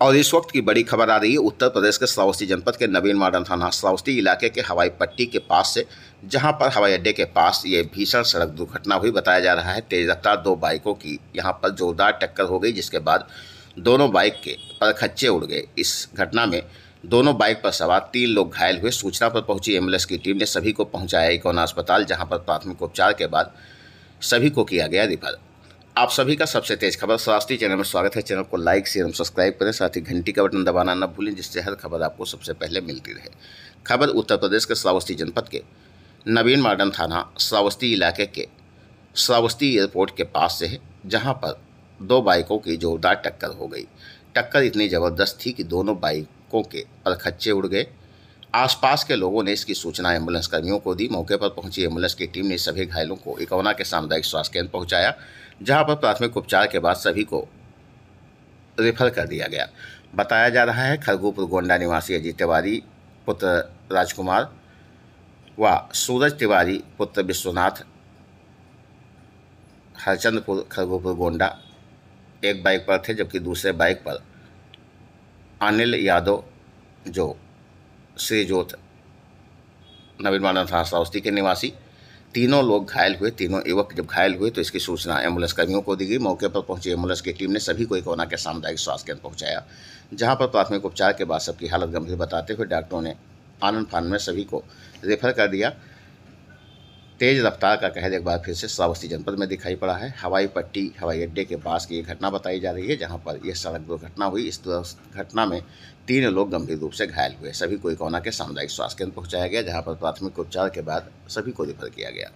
और इस वक्त की बड़ी खबर आ रही है, उत्तर प्रदेश के श्रावस्ती जनपद के नवीन मॉडर्न थाना श्रावस्ती इलाके के हवाई पट्टी के पास से, जहाँ पर हवाई अड्डे के पास ये भीषण सड़क दुर्घटना हुई, बताया जा रहा है, तेज रफ्तार दो बाइकों की यहाँ पर जोरदार टक्कर हो गई, जिसके बाद दोनों बाइक के पर खच्चे उड़ गए। इस घटना में दोनों बाइक पर सवार तीन लोग घायल हुए। सूचना पर पहुँची एंबुलेंस की टीम ने सभी को पहुँचाया इकोना अस्पताल, जहाँ पर प्राथमिक उपचार के बाद सभी को किया गया रिफर। आप सभी का सबसे तेज खबर स्वास्थ्य चैनल में स्वागत है। चैनल को लाइक, शेयर एवं सब्सक्राइब करें। साथ ही घंटी का बटन दबाना न भूलें, जिससे हर खबर आपको सबसे पहले मिलती रहे। खबर उत्तर प्रदेश के श्रावस्ती जनपद के, नवीन मार्डन थाना श्रावस्ती इलाके के श्रावस्ती एयरपोर्ट के पास से है, जहाँ पर दो बाइकों की जोरदार टक्कर हो गई। टक्कर इतनी ज़बरदस्त थी कि दोनों बाइकों के परखच्चे उड़ गए। आसपास के लोगों ने इसकी सूचना एंबुलेंस कर्मियों को दी। मौके पर पहुँची एंबुलेंस की टीम ने सभी घायलों को इकौना के सामुदायिक स्वास्थ्य केंद्र पहुँचाया। जहाँ पर प्राथमिक उपचार के बाद सभी को रेफर कर दिया गया। बताया जा रहा है, खरगुपुर गोंडा निवासी अजीत तिवारी, पुत्र राजकुमार, व सूरज तिवारी, पुत्र विश्वनाथ, हरचंदपुर, खरगुपुर गोंडा। एक बाइक पर थे, जबकि दूसरे बाइक पर अनिल यादव, जो श्रीजोत नवीन मानव के निवासी। तीनों लोग घायल हुए, तीनों युवक जब घायल हुए तो इसकी सूचना एंबुलेंस कर्मियों को दी गई। मौके पर पहुँची एंबुलेंस की टीम ने सभी को कोरोना के सामुदायिक स्वास्थ्य केंद्र पहुँचाया, जहाँ पर प्राथमिक उपचार के बाद सबकी हालत गंभीर बताते हुए डॉक्टरों ने आनंद फान में सभी को रेफर कर दिया। तेज रफ्तार का कहर एक बार फिर से श्रावस्ती जनपद में दिखाई पड़ा है। हवाई पट्टी, हवाई अड्डे के पास की घटना बताई जा रही है, जहाँ पर यह सड़क दुर्घटना हुई। इस दुर्घटना में तीन लोग गंभीर रूप से घायल हुए। सभी को इकोना के सामुदायिक स्वास्थ्य केंद्र पहुँचाया गया, जहाँ पर प्राथमिक उपचार के बाद सभी को रिफर किया गया।